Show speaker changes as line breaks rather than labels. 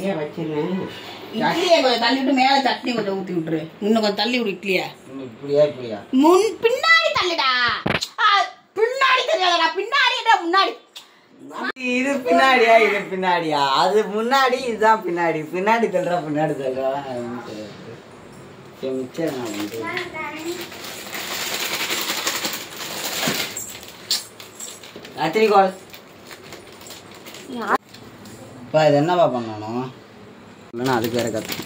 நிறைய வச்சிருந்தேன்
இட்லியை கொஞ்சம் தள்ளி விட்டு மேல சட்னி கொஞ்சம் ஊத்தி விட்டுரு. இன்னும் கொஞ்சம் தள்ளி விடு இட்லிய.
இப்படியா இப்படியா?
முன் பின்னாடி தள்ளுடா. பின்னாடி தெரியாதடா. பின்னாடி முன்னாடி?
இது பின்னாடியா இது பின்னாடியா? அது முன்னாடி இதுதான் பின்னாடி. பின்னாடி தள்ளுறா பின்னாடி தள்ளுறா. மிச்சம் நான் வந்து கத்திரிக்கோள் இப்போ இது என்னவா பண்ணணும் இல்லைன்னா அதுக்கு வேற கத்து